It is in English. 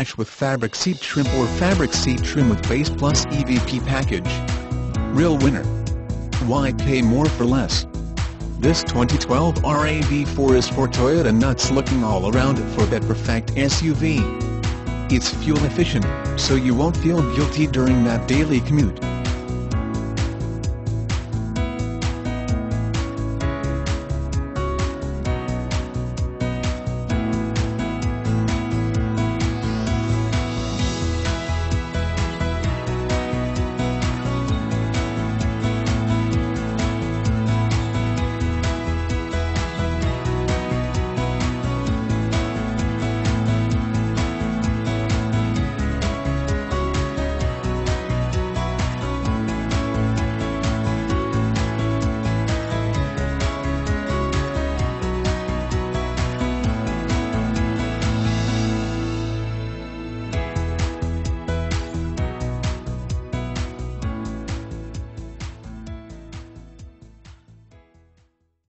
with fabric seat trim or fabric seat trim with base plus EVP package. Real winner. Why pay more for less? This 2012 RAV4 is for Toyota nuts looking all around for that perfect SUV. It's fuel efficient, so you won't feel guilty during that daily commute.